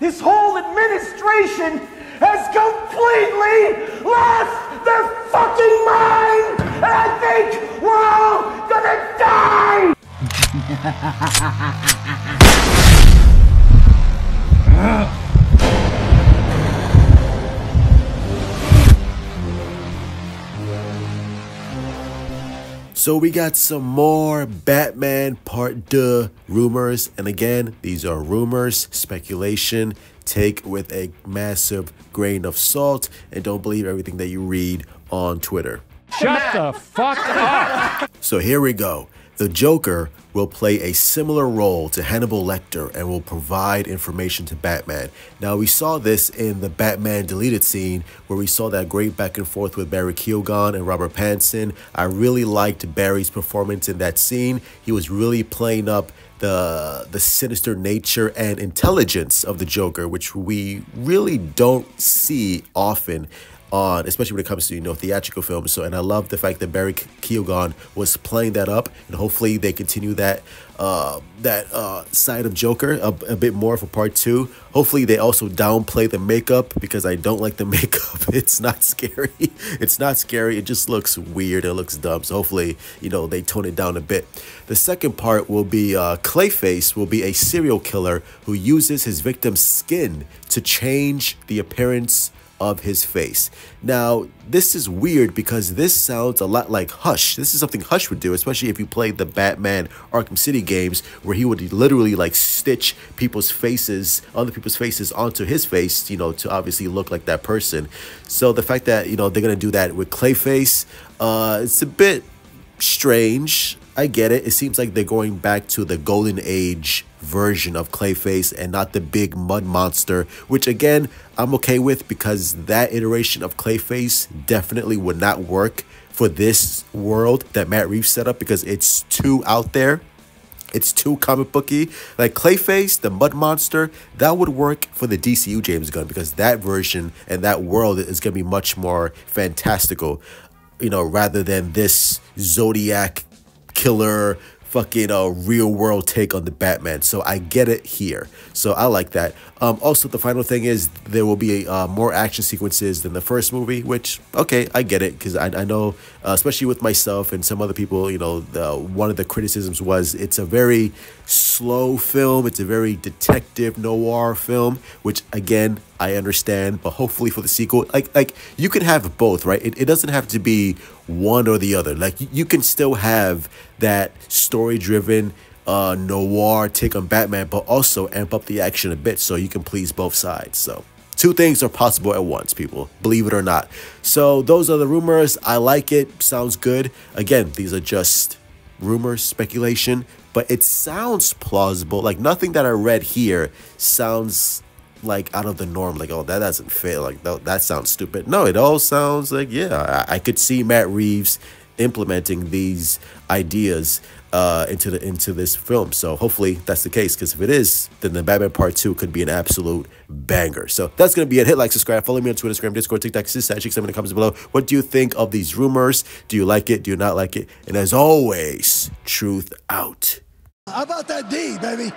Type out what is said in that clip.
This whole administration has completely lost their fucking mind! And I think we're all gonna die! So we got some more Batman Part 2 rumors. And again, these are rumors, speculation. Take with a massive grain of salt and don't believe everything that you read on Twitter. Shut the fuck up! So here we go. The Joker will play a similar role to Hannibal Lecter and will provide information to Batman. Now, we saw this in the Batman deleted scene where we saw that great back and forth with Barry Keoghan and Robert Pattinson. I really liked Barry's performance in that scene. He was really playing up the the sinister nature and intelligence of the Joker, which we really don't see often on, especially when it comes to you know theatrical films. So, and I love the fact that Barry Keoghan was playing that up, and hopefully they continue that uh, that uh, side of Joker a, a bit more for part two. Hopefully they also downplay the makeup because I don't like the makeup. It's not scary. It's not scary. It just looks weird. It looks dumb. So hopefully you know they tone it down a bit. The second part will be uh, Clayface will be a serial killer who uses his victim's skin to change the appearance of his face. Now, this is weird because this sounds a lot like Hush. This is something Hush would do, especially if you played the Batman Arkham City games where he would literally like stitch people's faces, other people's faces onto his face, you know, to obviously look like that person. So the fact that, you know, they're going to do that with Clayface, uh, it's a bit strange. I get it. It seems like they're going back to the golden age version of Clayface and not the big mud monster, which again, I'm okay with because that iteration of Clayface definitely would not work for this world that Matt Reeves set up because it's too out there. It's too comic booky. Like Clayface, the Mud Monster, that would work for the DCU James Gunn because that version and that world is going to be much more fantastical, you know, rather than this Zodiac killer fucking uh, real world take on the Batman. So I get it here. So I like that. Um, also, the final thing is there will be uh, more action sequences than the first movie, which, okay, I get it. Because I, I know, uh, especially with myself and some other people, you know, the, one of the criticisms was it's a very slow film. It's a very detective noir film, which, again, I understand. But hopefully for the sequel, like, like you can have both, right? It, it doesn't have to be one or the other. Like, you can still have that story driven uh, noir take on Batman, but also amp up the action a bit so you can please both sides. So, two things are possible at once, people, believe it or not. So, those are the rumors. I like it. Sounds good. Again, these are just rumors, speculation, but it sounds plausible. Like, nothing that I read here sounds like out of the norm like oh that doesn't fit like that, that sounds stupid no it all sounds like yeah I, I could see matt reeves implementing these ideas uh, into the into this film. So hopefully that's the case. Because if it is, then the Batman Part Two could be an absolute banger. So that's gonna be it. Hit like, subscribe, follow me on Twitter, Instagram, Discord, TikTok, Sysat, in the comments below. What do you think of these rumors? Do you like it? Do you not like it? And as always, truth out. How about that D, baby?